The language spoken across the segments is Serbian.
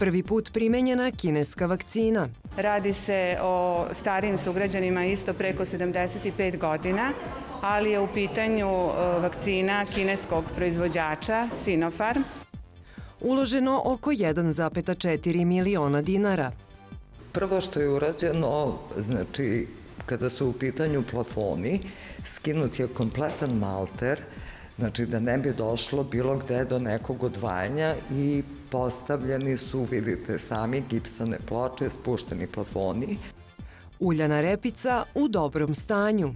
prvi put primenjena kineska vakcina. Radi se o starijim sugrađanima isto preko 75 godina, ali je u pitanju e, vakcina kineskog proizvođača Sinopharm. Uloženo oko 1,4 miliona dinara. Prvo što je urađeno, znači, kada su u pitanju plafoni, skinut je kompletan malter, znači da ne bi došlo bilo gde do nekog odvajanja i postavljeni su, vidite sami, gipsane ploče, spušteni plafoni. Uljana repica u dobrom stanju.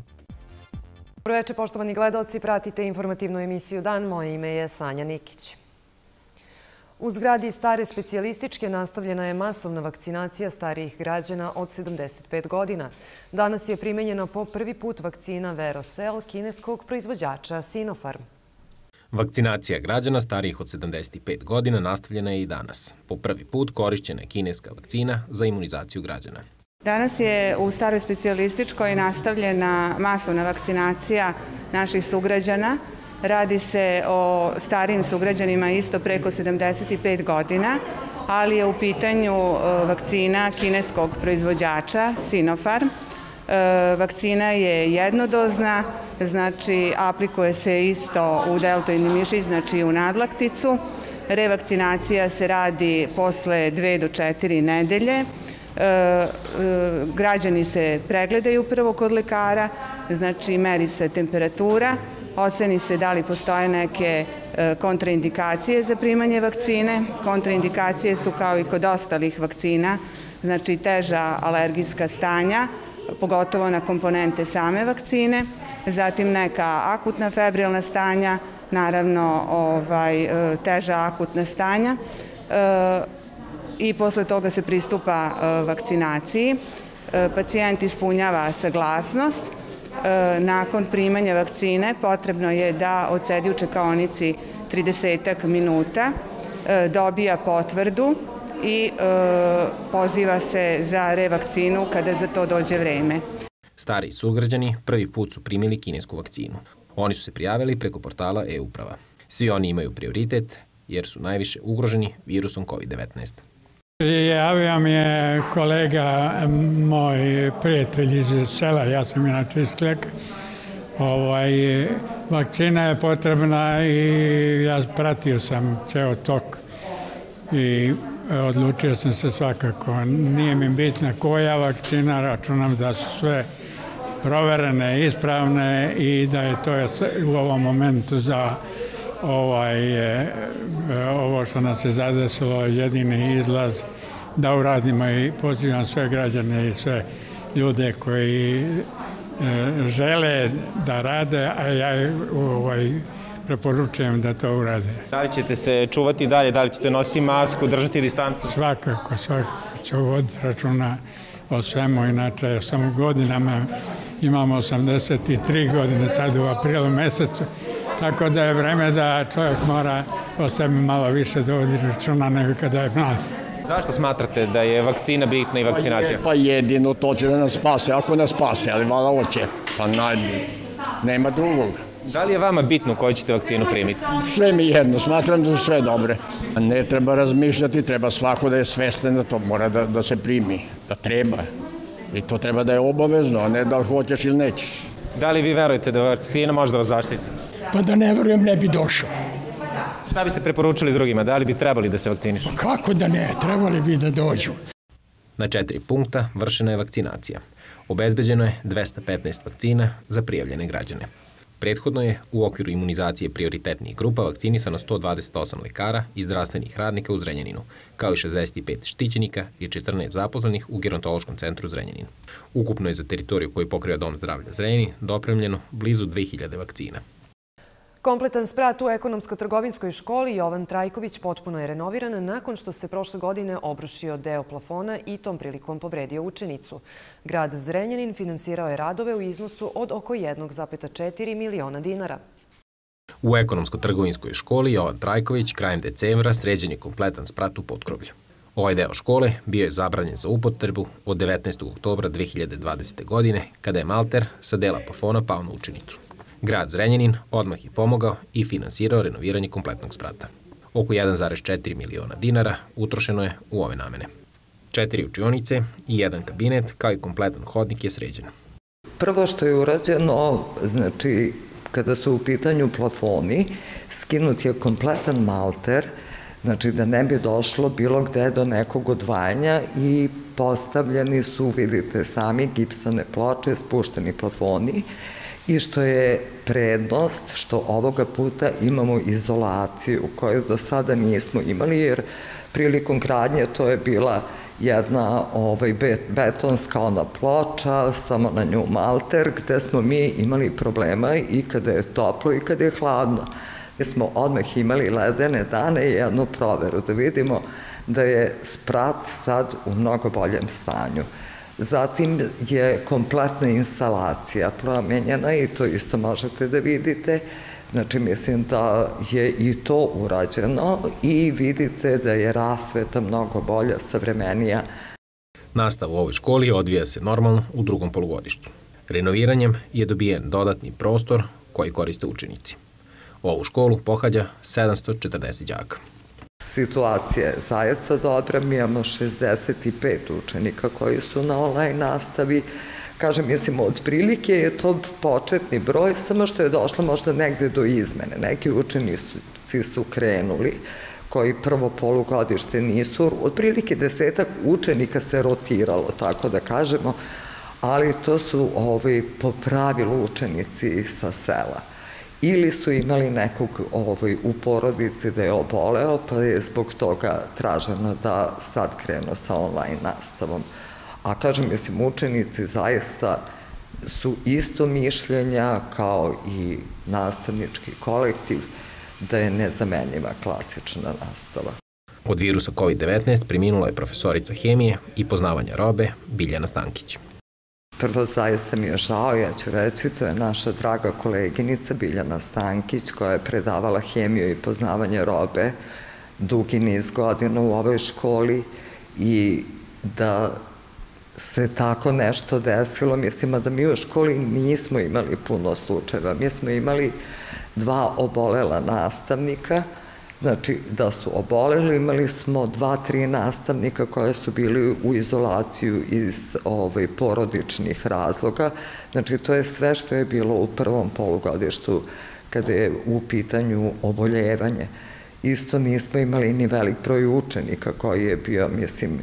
Dobro večer, poštovani gledalci, pratite informativnu emisiju Dan. Moje ime je Sanja Nikić. U zgradi stare specijalističke nastavljena je masovna vakcinacija starijih građana od 75 godina. Danas je primenjena po prvi put vakcina Verocell kineskog proizvođača Sinopharm. Vakcinacija građana starijih od 75 godina nastavljena je i danas. Po prvi put korišćena je kineska vakcina za imunizaciju građana. Danas je u staroj specijalističkoj nastavljena masovna vakcinacija naših sugrađana. Radi se o starijim sugrađanima isto preko 75 godina, ali je u pitanju e, vakcina kineskog proizvođača Sinopharm. E, vakcina je jednodozna, znači aplikuje se isto u deltoidni mišić, znači u nadlakticu. Revakcinacija se radi posle dve do četiri nedelje. E, e, građani se pregledaju prvo kod lekara, znači meri se temperatura, oceni se da li postoje neke kontraindikacije za primanje vakcine. Kontraindikacije su kao i kod ostalih vakcina, znači teža alergijska stanja, pogotovo na komponente same vakcine, zatim neka akutna febrilna stanja, naravno ovaj, e, teža akutna stanja e, i posle toga se pristupa e, vakcinaciji. Pacijent ispunjava saglasnost. Nakon primanja vakcine potrebno je da odsedi u čekaonici 30 minuta, dobija potvrdu i e, poziva se za revakcinu kada za to dođe vreme. Stari sugrađani prvi put su primili kinesku vakcinu. Oni su se prijavili preko portala e-uprava. Svi oni imaju prioritet jer su najviše ugroženi virusom COVID-19. Javio mi je kolega, moj prijatelj iz sela, ja sam inače iz Kljaka. Ovaj, vakcina je potrebna i ja pratio sam ceo tok i odlučio sam se svakako. Nije mi bitna koja vakcina, računam da su sve proverene, ispravne i da je to u ovom momentu za ovaj, e, ovo što nas je zadesilo jedini izlaz da uradimo i pozivam sve građane i sve ljude koji e, žele da rade, a ja ovaj, preporučujem da to urade. Da li ćete se čuvati dalje, da li ćete nositi masku, držati distancu? Svakako, svakako ću voditi računa o svemu, inače sam u godinama, imam 83 godine sad u aprilu mesecu, tako da je vreme da čovjek mora o sebi malo više da vodi računa nego kada je mlad. Zašto smatrate da je vakcina bitna i vakcinacija? Pa, jedino to će da nas spase, ako nas spase, ali vala oće. Pa naj, nema drugog. Da li je vama bitno koju ćete vakcinu primiti? Sve mi jedno, smatram da su sve dobre. Ne treba razmišljati, treba svako da je svestan da to mora da, da se primi, da treba. I to treba da je obavezno, a ne da li hoćeš ili nećeš. Da li vi verujete da vakcina može da vas zaštiti? Pa da ne verujem ne bi došao. Šta biste preporučili drugima? Da li bi trebali da se vakcinišu? Pa kako da ne? Trebali bi da dođu. Na četiri punkta vršena je vakcinacija. Obezbeđeno je 215 vakcina za prijavljene građane. Prethodno je u okviru imunizacije prioritetnih grupa vakcinisano 128 lekara i zdravstvenih radnika u Zrenjaninu, kao i 65 štićenika i 14 zaposlenih u Gerontološkom centru Zrenjanin. Ukupno je za teritoriju koju pokriva Dom zdravlja Zrenjanin dopremljeno blizu 2000 vakcina. Kompletan sprat u ekonomsko-trgovinskoj školi Jovan Trajković potpuno je renoviran nakon što se prošle godine obrušio deo plafona i tom prilikom povredio učenicu. Grad Zrenjanin finansirao je radove u iznosu od oko 1,4 miliona dinara. U ekonomsko-trgovinskoj školi Jovan Trajković krajem decembra sređen je kompletan sprat u potkrovlju. Ovaj deo škole bio je zabranjen za upotrebu od 19. oktobra 2020. godine, kada je Malter sa dela plafona pao na učenicu. Grad Zrenjanin odmah je pomogao i finansirao renoviranje kompletnog sprata. Oko 1,4 miliona dinara utrošeno je u ove namene. Četiri učionice i jedan kabinet, kao i kompletan hodnik je sređen. Prvo što je urađeno, znači, kada su u pitanju plafoni, skinut je kompletan malter, znači da ne bi došlo bilo gde do nekog odvajanja i postavljeni su, vidite sami, gipsane ploče, spušteni plafoni i što je prednost što ovoga puta imamo izolaciju koju do sada nismo imali jer prilikom gradnje to je bila jedna ovaj, betonska ona ploča, samo na nju malter, gde smo mi imali problema i kada je toplo i kada je hladno. Mi smo odmah imali ledene dane i jednu proveru da vidimo da je sprat sad u mnogo boljem stanju. Zatim je kompletna instalacija promenjena i to isto možete da vidite. Znači, mislim da je i to urađeno i vidite da je rasveta mnogo bolja, savremenija. Nastav u ovoj školi odvija se normalno u drugom polugodištu. Renoviranjem je dobijen dodatni prostor koji koriste učenici. Ovu školu pohađa 740 đaka. Situacija je zaista dobra, mi imamo 65 učenika koji su na online nastavi, kažem, mislim, od prilike je to početni broj, samo što je došlo možda negde do izmene. Neki učenici su krenuli, koji prvo polugodište nisu, otprilike desetak učenika se rotiralo, tako da kažemo, ali to su ovaj, po pravilu učenici sa sela ili su imali nekog ovaj, u porodici da je oboleo, pa je zbog toga traženo da sad krenu sa online nastavom. A kažem, mislim, učenici zaista su isto mišljenja kao i nastavnički kolektiv da je nezamenjiva klasična nastava. Od virusa COVID-19 preminula je profesorica hemije i poznavanja robe Biljana Stankić. Prvo, zaista mi je žao, ja ću reći, to je naša draga koleginica Biljana Stankić, koja je predavala hemiju i poznavanje robe dugi niz godina u ovoj školi i da se tako nešto desilo, mislim da mi u školi nismo imali puno slučajeva. Mi smo imali dva obolela nastavnika, Znači, da su oboleli, imali smo dva, tri nastavnika koje su bili u izolaciju iz ovaj, porodičnih razloga. Znači, to je sve što je bilo u prvom polugodištu kada je u pitanju oboljevanje. Isto nismo imali ni velik broj učenika koji je bio, mislim,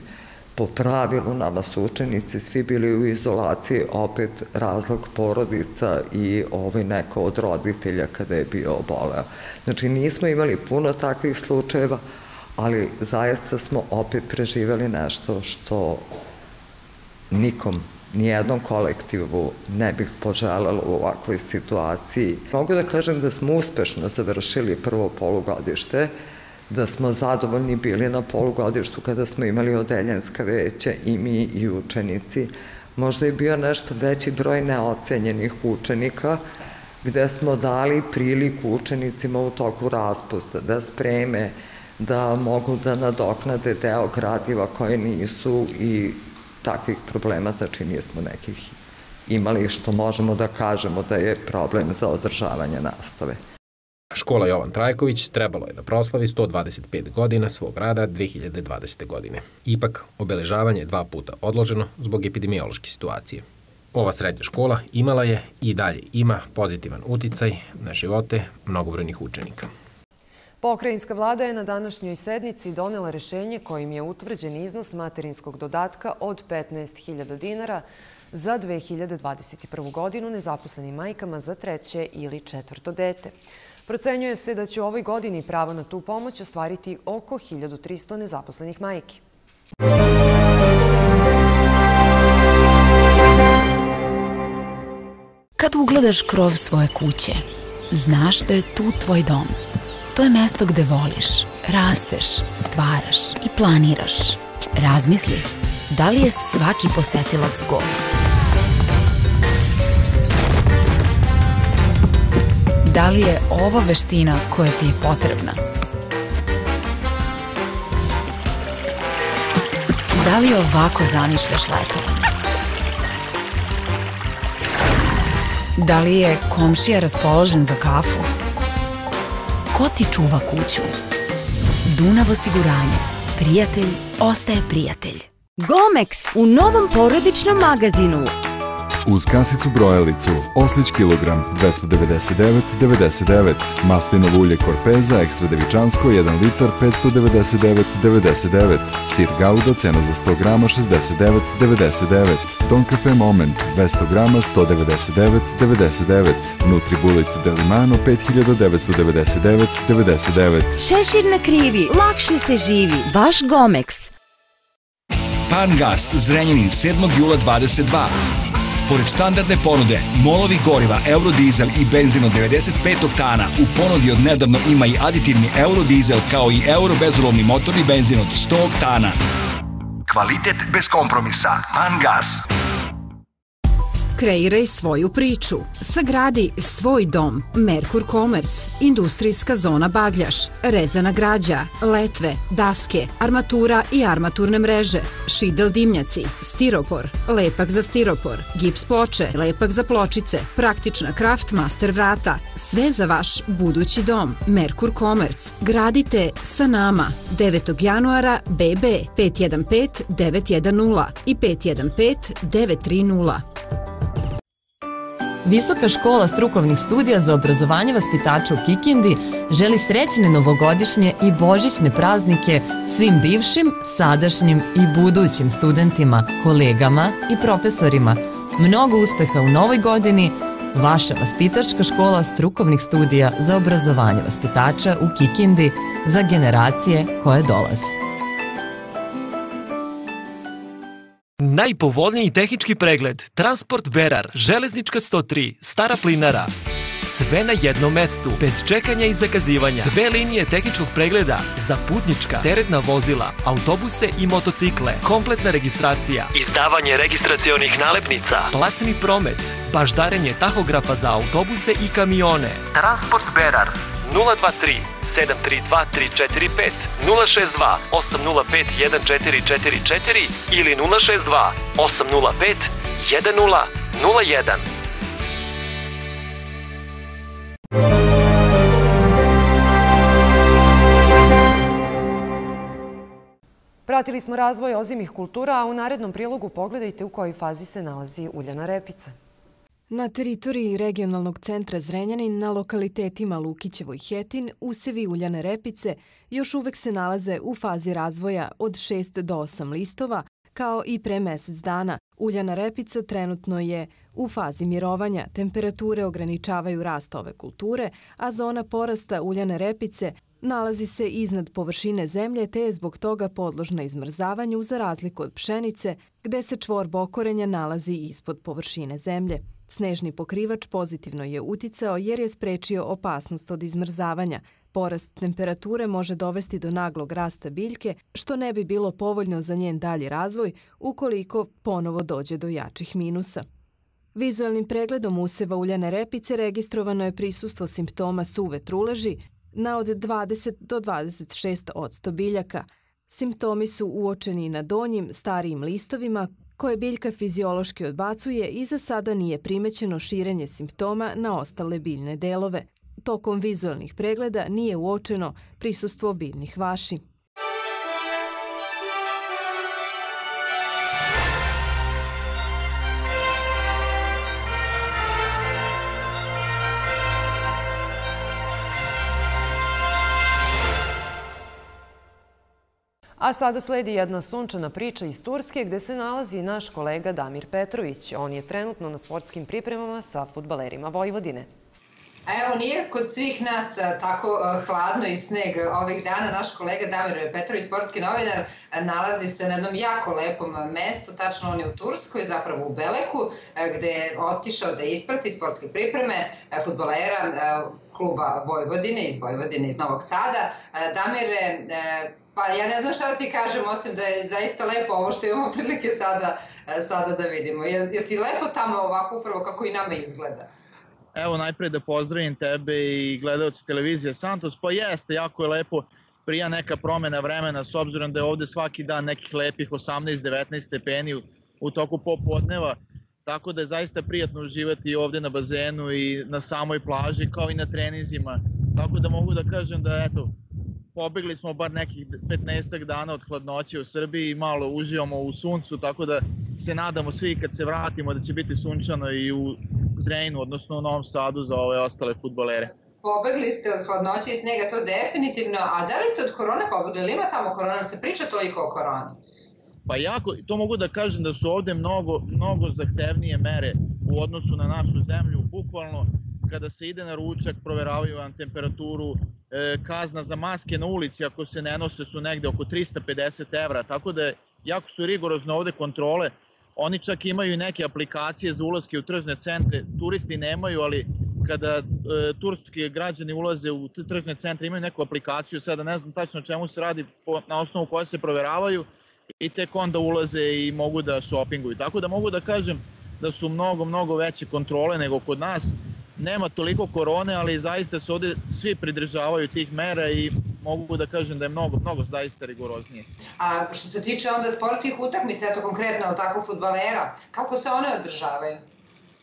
po pravilu nama su učenici svi bili u izolaciji, opet razlog porodica i ovaj neko od roditelja kada je bio oboleo. Znači nismo imali puno takvih slučajeva, ali zaista smo opet preživali nešto što nikom, nijednom kolektivu ne bih poželjala u ovakvoj situaciji. Mogu da kažem da smo uspešno završili prvo polugodište, da smo zadovoljni bili na polugodištu kada smo imali odeljenska veća i mi i učenici. Možda je bio nešto veći broj neocenjenih učenika, gde smo dali priliku učenicima u toku raspusta da spreme, da mogu da nadoknade deo gradiva koje nisu i takvih problema, znači nismo nekih imali što možemo da kažemo da je problem za održavanje nastave. Škola Jovan Trajković trebalo je da proslavi 125 godina svog rada 2020. godine. Ipak, obeležavanje je dva puta odloženo zbog epidemiološke situacije. Ova srednja škola imala je i dalje ima pozitivan uticaj na živote mnogobrojnih učenika. Pokrajinska vlada je na današnjoj sednici donela rešenje kojim je utvrđen iznos materinskog dodatka od 15.000 dinara za 2021. godinu nezaposlenim majkama za treće ili četvrto dete. Procenjuje se da će u ovoj godini pravo na tu pomoć ostvariti oko 1300 nezaposlenih majki. Kad ugledaš krov svoje kuće, znaš da je tu tvoj dom. To je mesto gde voliš, rasteš, stvaraš i planiraš. Razmisli, da li je svaki posetilac gost? Da li je ovo veština koja ti je potrebna? Da li ovako zamišljaš letovanje? Da li je komšija raspoložen za kafu? Ko ti čuva kuću? Dunav osiguranje. Prijatelj ostaje prijatelj. Gomex u novom porodičnom magazinu. Uz kasicu brojalicu, oslić kilogram 299,99, maslinovo ulje Korpeza, ekstra devičansko, 1 litar 599,99, sir Gauda, cena za 100 grama 69,99, Don Cafe Moment, 200 grama 199,99, Nutribullet Delimano 5999,99. Šešir na krivi, lakše se živi. Vaš Gomex. Pangas, Zrenjanin, 7. jula 22. Pored standardne ponude, molovi goriva, eurodizel i benzin od 95 oktana, u ponudi od nedavno ima i aditivni eurodizel kao i euro bezolovni motorni benzin od 100 oktana. Kvalitet bez kompromisa. Pangas. Kreiraj svoju priču. Sagradi svoj dom. Merkur Komerc. Industrijska zona Bagljaš. Rezana građa. Letve. Daske. Armatura i armaturne mreže. Šidel dimnjaci. Stiropor. Lepak za stiropor. Gips ploče. Lepak za pločice. Praktična kraft master vrata. Sve za vaš budući dom. Merkur Komerc. Gradite sa nama. 9. januara BB 515 910 i 515 930. Visoka škola strukovnih studija za obrazovanje vaspitača u Kikindi želi srećne novogodišnje i božićne praznike svim bivšim, sadašnjim i budućim studentima, kolegama i profesorima. Mnogo uspeha u novoj godini, vaša vaspitačka škola strukovnih studija za obrazovanje vaspitača u Kikindi za generacije koje dolaze. Najpovoljniji tehnički pregled, Transport Berar, Železnička 103, Stara Plinara. Sve na jednom mestu, bez čekanja i zakazivanja. Dve linije tehničkog pregleda za putnička, teretna vozila, autobuse i motocikle. Kompletna registracija, izdavanje registracionih nalepnica, placni promet, baždarenje tahografa za autobuse i kamione. Transport Berar, 023 732 345 062 805 1444 ili 062 805 1001. Pratili smo razvoj ozimih kultura, a u narednom prilogu pogledajte u kojoj fazi se nalazi uljana repica. Na teritoriji regionalnog centra Zrenjanin, na lokalitetima Lukićevo i Hetin, usevi uljane repice još uvek se nalaze u fazi razvoja od 6 do 8 listova, kao i pre mesec dana. Uljana repica trenutno je u fazi mirovanja, temperature ograničavaju rast ove kulture, a zona porasta uljane repice nalazi se iznad površine zemlje te je zbog toga podložna izmrzavanju za razliku od pšenice, gde se čvor bokorenja nalazi ispod površine zemlje. Snežni pokrivač pozitivno je uticao jer je sprečio opasnost od izmrzavanja. Porast temperature može dovesti do naglog rasta biljke, što ne bi bilo povoljno za njen dalji razvoj ukoliko ponovo dođe do jačih minusa. Vizualnim pregledom useva uljane repice registrovano je prisustvo simptoma suve truleži na od 20 do 26 odsto biljaka. Simptomi su uočeni na donjim, starijim listovima koje biljka fiziološki odbacuje i za sada nije primećeno širenje simptoma na ostale biljne delove. Tokom vizualnih pregleda nije uočeno prisustvo biljnih vaši. A sada sledi jedna sunčana priča iz Turske gde se nalazi naš kolega Damir Petrović. On je trenutno na sportskim pripremama sa futbalerima Vojvodine. Evo, nije kod svih nas tako hladno i sneg ovih dana. Naš kolega Damir Petrović, sportski novinar, nalazi se na jednom jako lepom mestu, tačno on je u Turskoj, zapravo u Beleku, gde je otišao da isprati sportske pripreme futbolera kluba Vojvodine, iz Vojvodine, iz Novog Sada. Damire, Pa ja ne znam šta da ti kažem, osim da je zaista lepo ovo što imamo prilike sada, e, sada da vidimo. Je, je ti lepo tamo ovako upravo kako i nama izgleda? Evo najpre da pozdravim tebe i gledalci televizije Santos. Pa jeste, jako je lepo prija neka promena vremena s obzirom da je ovde svaki dan nekih lepih 18-19 stepeni u, u toku popodneva. Tako da je zaista prijatno uživati ovde na bazenu i na samoj plaži kao i na trenizima. Tako da mogu da kažem da eto, pobegli smo bar nekih 15 dana od hladnoće u Srbiji i malo uživamo u suncu, tako da se nadamo svi kad se vratimo da će biti sunčano i u Zrenjinu, odnosno u Novom Sadu za ove ostale futbolere. Pobegli ste od hladnoće i snega, to definitivno, a da li ste od korone pobegli, ili ima tamo korona, se priča toliko o koroni? Pa jako, to mogu da kažem da su ovde mnogo, mnogo zahtevnije mere u odnosu na našu zemlju, bukvalno kada se ide na ručak, proveravaju vam temperaturu, kazna za maske na ulici ako se ne nose su negde oko 350 evra, tako da jako su rigorozne ovde kontrole. Oni čak imaju neke aplikacije za ulazke u tržne centre, turisti nemaju, ali kada e, turski građani ulaze u tržne centre imaju neku aplikaciju, sada ne znam tačno čemu se radi, po, na osnovu koje se proveravaju i tek onda ulaze i mogu da shoppinguju. Tako da mogu da kažem da su mnogo, mnogo veće kontrole nego kod nas nema toliko korone, ali zaista se ovde svi pridržavaju tih mera i mogu da kažem da je mnogo, mnogo zaista rigoroznije. A što se tiče onda sportskih utakmica, eto konkretno tako futbalera, kako se one održavaju?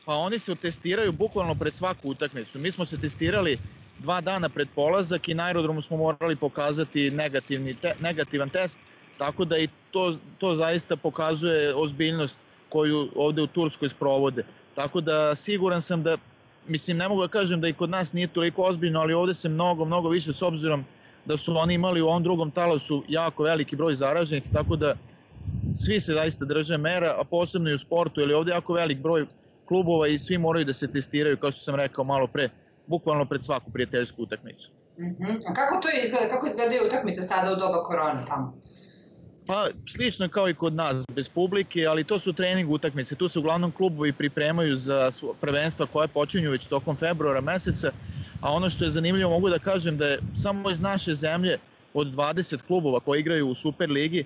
Pa oni se testiraju bukvalno pred svaku utakmicu. Mi smo se testirali dva dana pred polazak i na aerodromu smo morali pokazati negativni te, negativan test, tako da i to, to zaista pokazuje ozbiljnost koju ovde u Turskoj sprovode. Tako da siguran sam da mislim, ne mogu da kažem da i kod nas nije toliko ozbiljno, ali ovde se mnogo, mnogo više s obzirom da su oni imali u ovom drugom talasu jako veliki broj zaraženih, tako da svi se zaista drže mera, a posebno i u sportu, jer je ovde jako velik broj klubova i svi moraju da se testiraju, kao što sam rekao malo pre, bukvalno pred svaku prijateljsku utakmicu. Uh mhm. -huh. A kako to izgleda, kako izgledaju utakmice sada u doba korone tamo? Pa slično kao i kod nas, bez publike, ali to su trening utakmice. Tu se uglavnom klubovi pripremaju za prvenstva koje počinju već tokom februara meseca, a ono što je zanimljivo mogu da kažem da je samo iz naše zemlje od 20 klubova koji igraju u Superligi,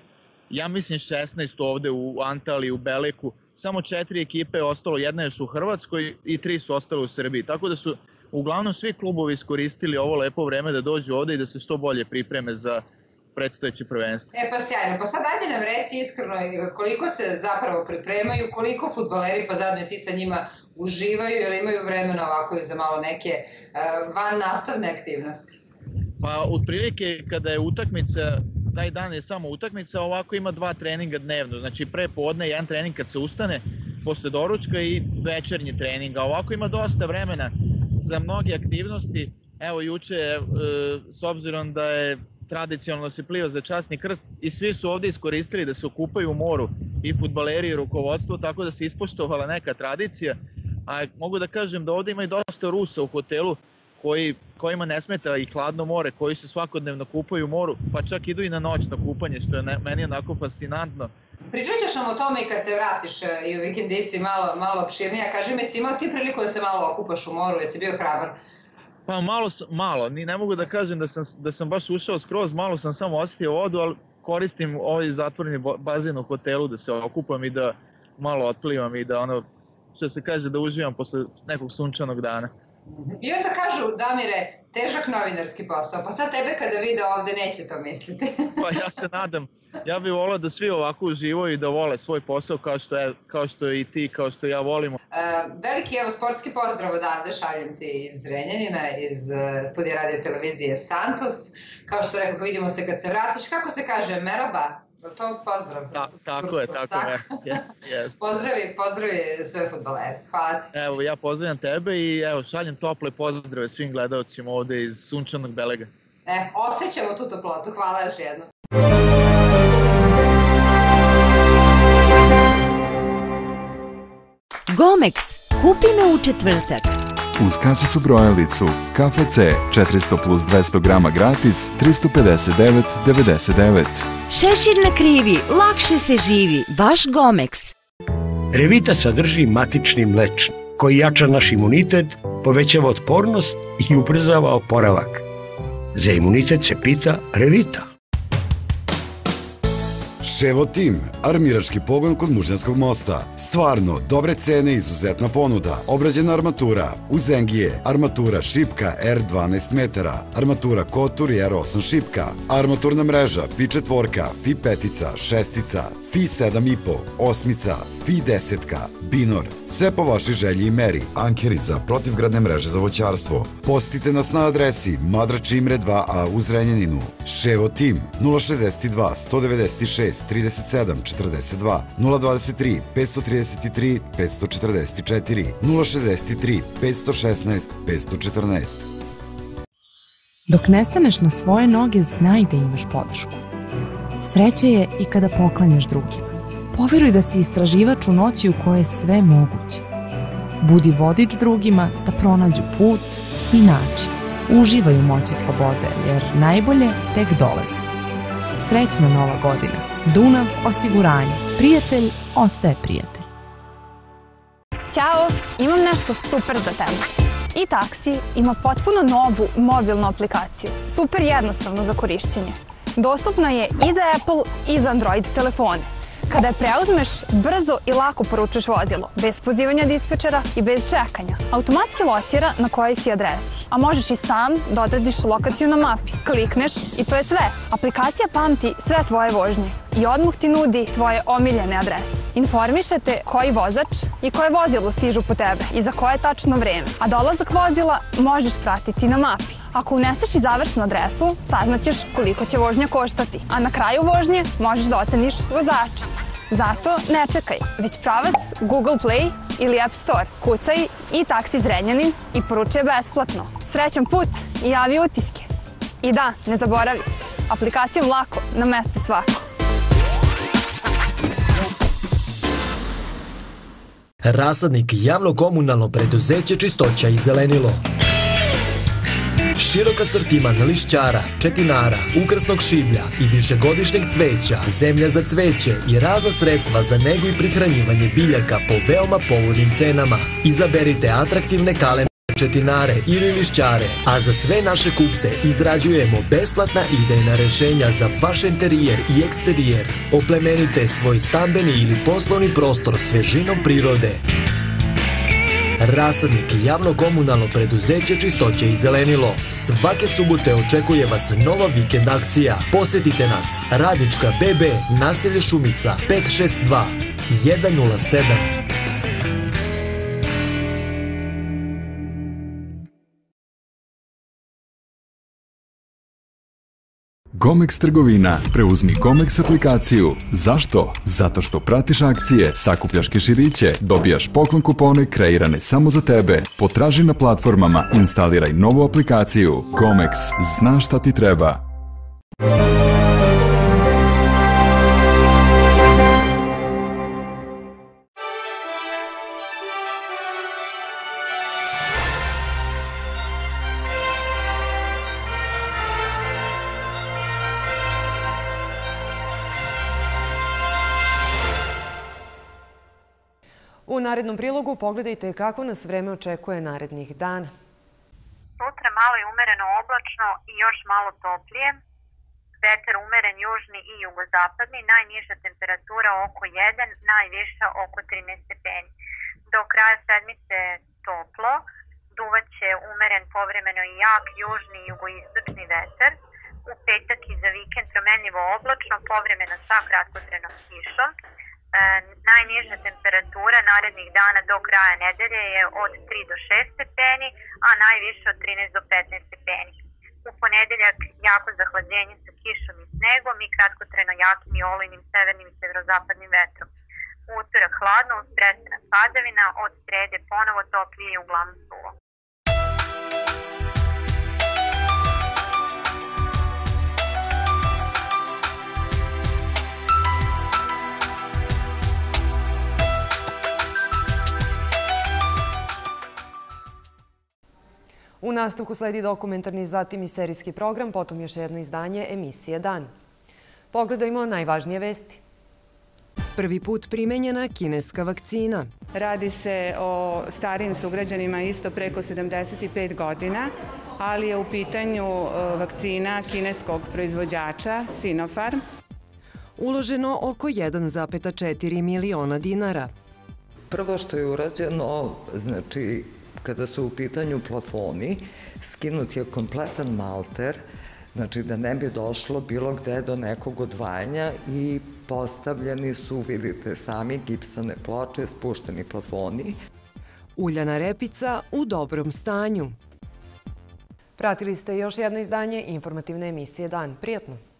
ja mislim 16 ovde u Antali, u Beleku, samo četiri ekipe je ostalo, jedna je u Hrvatskoj i tri su ostale u Srbiji. Tako da su uglavnom svi klubovi iskoristili ovo lepo vreme da dođu ovde i da se što bolje pripreme za predstojeće prvenstvo. E pa sjajno, pa sad ajde nam reci iskreno koliko se zapravo pripremaju, koliko futboleri pa zadnje ti sa njima uživaju ili imaju vremena ovako za malo neke uh, van nastavne aktivnosti? Pa otprilike kada je utakmica, taj dan je samo utakmica, ovako ima dva treninga dnevno, znači pre podne jedan trening kad se ustane, posle doručka i večernji trening, a ovako ima dosta vremena za mnoge aktivnosti. Evo juče, e, s obzirom da je tradicionalno se pliva za časni krst i svi su ovde iskoristili da se okupaju u moru i futbaleri i rukovodstvo, tako da se ispoštovala neka tradicija. A mogu da kažem da ovde ima i dosta Rusa u hotelu koji, kojima ne smeta i hladno more, koji se svakodnevno kupaju u moru, pa čak idu i na noćno kupanje, što je ne, meni onako fascinantno. Pričat ćeš nam o tome i kad se vratiš e, i u vikendici malo, malo opširnije. Kaži mi, si imao ti priliku da se malo okupaš u moru, jesi bio hrabar? Pa malo, malo, ni ne mogu da kažem da sam, da sam baš ušao skroz, malo sam samo osetio vodu, ali koristim ovaj zatvoreni bazen u hotelu da se okupam i da malo otplivam i da ono, što se kaže, da uživam posle nekog sunčanog dana. I onda kažu, Damire, težak novinarski posao, pa sad tebe kada vide ovde neće to misliti. pa ja se nadam, ja bih volao da svi ovako uživaju i da vole svoj posao kao što je, kao što i ti, kao što ja volimo. Uh, veliki evo sportski pozdrav odavde šaljem ti iz Renjanina, iz uh, studija radio televizije Santos. Kao što rekao, vidimo se kad se vratiš. Kako se kaže, meraba? To pozdrav. Ta, tako je, tako, je. Yes, yes. pozdravi, pozdravi sve futbolere. Hvala ti. Evo, ja pozdravljam tebe i evo, šaljem tople pozdrave svim gledalcima ovde iz sunčanog Belega. E, osjećamo tu toplotu. Hvala još jednom. Gomex, kupi me u četvrtak. Uz kasicu brojalicu KFC 400 plus 200 grama gratis 359,99. Šešir na krivi, lakše se živi, baš Gomex. Revita sadrži matični mleč koji jača naš imunitet, povećava otpornost i ubrzava oporavak. Za imunitet se pita Revita. Ševo Tim, armirački pogon kod Mužnjanskog mosta. Stvarno, dobre cene izuzetna ponuda. Obrađena armatura, Uzengije, armatura šipka R12 metara, armatura Kotur i R8 šipka, armaturna mreža Fi četvorka, Fi petica, šestica, Fi 7,5, osmica, Fi desetka, Binor, Sve po vašoj želji i meri. Ankeri za protivgradne mreže za voćarstvo. Postite nas na adresi Madrač Imre 2A u Zrenjaninu. Ševo Tim 062 196 37 42 023 533 544 063 516 514 Dok nestaneš na svoje noge, znaj da imaš podršku. Sreće je i kada poklanjaš drugima. Poveruj da si istraživač u noći u kojoj je sve moguće. Budi vodič drugima da pronađu put i način. Uživaj u moći slobode, jer najbolje tek dolazi. Srećna nova godina. Dunav osiguranje. Prijatelj ostaje prijatelj. Ćao, imam nešto super za tebe. I taksi ima potpuno novu mobilnu aplikaciju. Super jednostavno za korišćenje. Dostupna je i za Apple i za Android telefone. Kada je preuzmeš, brzo i lako poručuješ vozilo, bez pozivanja dispečera i bez čekanja. Automatski locira na kojoj si adresi, a možeš i sam da odrediš lokaciju na mapi. Klikneš i to je sve. Aplikacija pamti sve tvoje vožnje i odmah ti nudi tvoje omiljene adrese. Informišete koji vozač i koje vozilo stižu po tebe i za koje tačno vreme. A dolazak vozila možeš pratiti na mapi. Ako uneseš i završnu adresu, saznaćeš koliko će vožnja koštati, a na kraju vožnje možeš da oceniš vozača. Zato ne čekaj, već pravac Google Play ili App Store. Kucaj i taksi Zrenjanin i poručuje besplatno. Srećan put i javi utiske. I da, ne zaboravi, aplikacijom lako, na mesto svako. Rasadnik javno komunalno preduzeće Čistoća i Zelenilo. Širok asortiman lišćara, četinara, ukrasnog šiblja i višegodišnjeg cveća, zemlja za cveće i razna sredstva za negu i prihranjivanje biljaka po veoma povoljnim cenama. Izaberite atraktivne kalene četinare ili lišćare, a za sve naše kupce izrađujemo besplatna idejna rešenja za vaš interijer i eksterijer. Oplemenite svoj stambeni ili poslovni prostor svežinom prirode. Rasadnik javno komunalno preduzeće Čistoće i Zelenilo. Svake subote očekuje vas nova vikend akcija. Posetite nas. Radnička BB, naselje Šumica, 562 107. Gomex trgovina. Preuzmi Gomex aplikaciju. Zašto? Zato što pratiš akcije, sakupljaš keširiće, dobijaš poklon kupone kreirane samo za tebe. Potraži na platformama, instaliraj novu aplikaciju. Gomex. Znaš šta ti treba. Narednom prilogu pogledajte kako nas vreme očekuje narednih dana. Sutra malo je umereno oblačno i još malo toplije. Vetar umeren južni i jugozapadni, najniža temperatura oko 1, najviša oko 13 stepeni. Do kraja sedmice toplo, duvaće umeren povremeno i jak južni i jugoistočni vetar. U petak i za vikend promenljivo oblačno, povremeno sa kratkotrenom kišom. Najniža temperatura narednih dana do kraja nedelje je od 3 do 6 stepeni, a najviše od 13 do 15 stepeni. U ponedeljak jako zahlađenje sa kišom i snegom i kratkotreno jakim i olujnim severnim i severozapadnim vetrom. Utorak hladno prestana padavina, od srede ponovo toplije i uglavnom suvo. U nastavku sledi dokumentarni, zatim i serijski program, potom još jedno izdanje emisije Dan. Pogledajmo najvažnije vesti. Prvi put primenjena kineska vakcina. Radi se o starijim sugrađanima isto preko 75 godina, ali je u pitanju e, vakcina kineskog proizvođača Sinopharm. Uloženo oko 1,4 miliona dinara. Prvo što je urađeno, znači kada su u pitanju plafoni, skinut je kompletan malter, znači da ne bi došlo bilo gde do nekog odvajanja i postavljeni su, vidite sami, gipsane ploče, spušteni plafoni. Uljana repica u dobrom stanju. Pratili ste još jedno izdanje informativne emisije Dan. Prijatno!